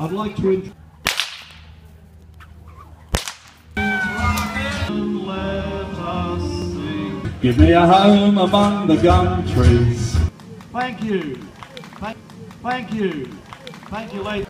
I'd like to introduce. Give me a home among the gum trees. Thank you. Thank, thank you. Thank you, ladies.